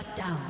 Shut down.